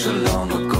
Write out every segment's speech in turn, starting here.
so long ago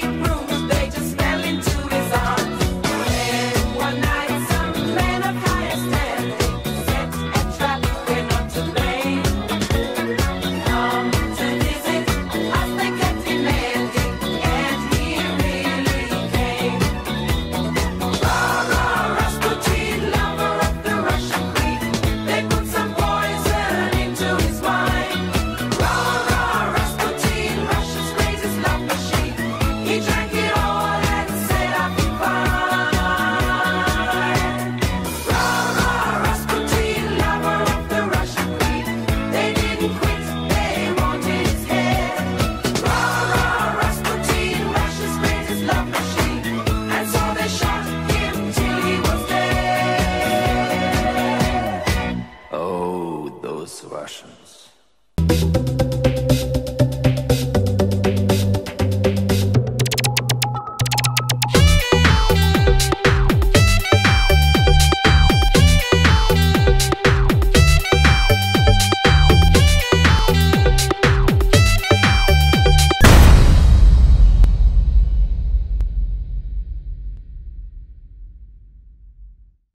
Productions.